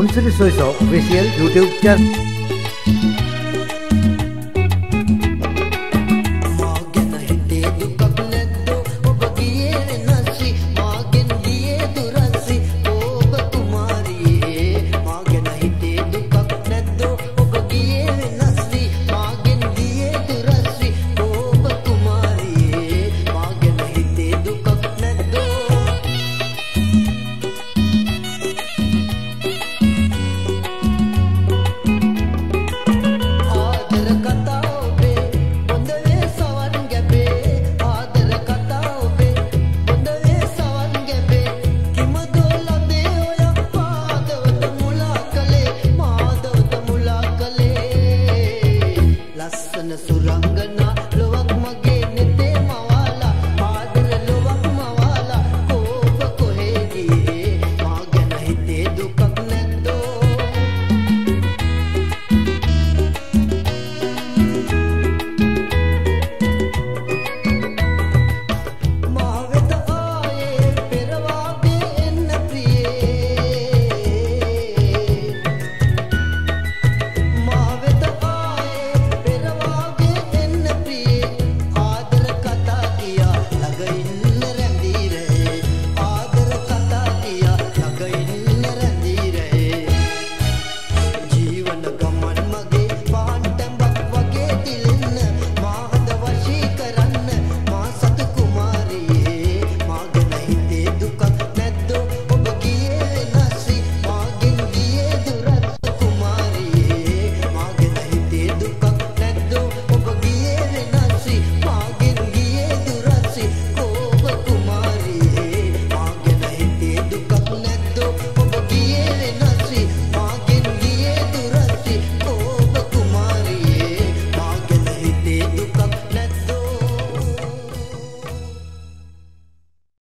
ফুলচুৰি choice official YouTube channel